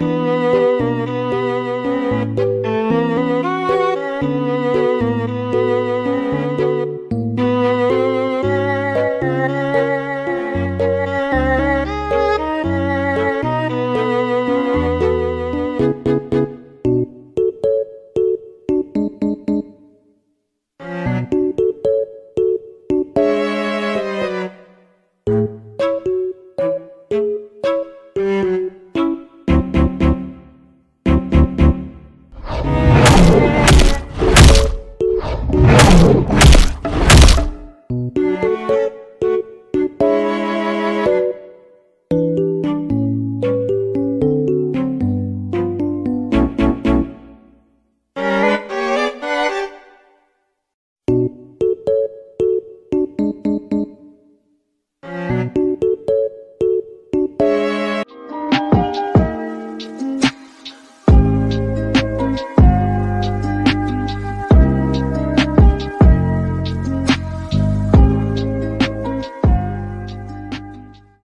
Música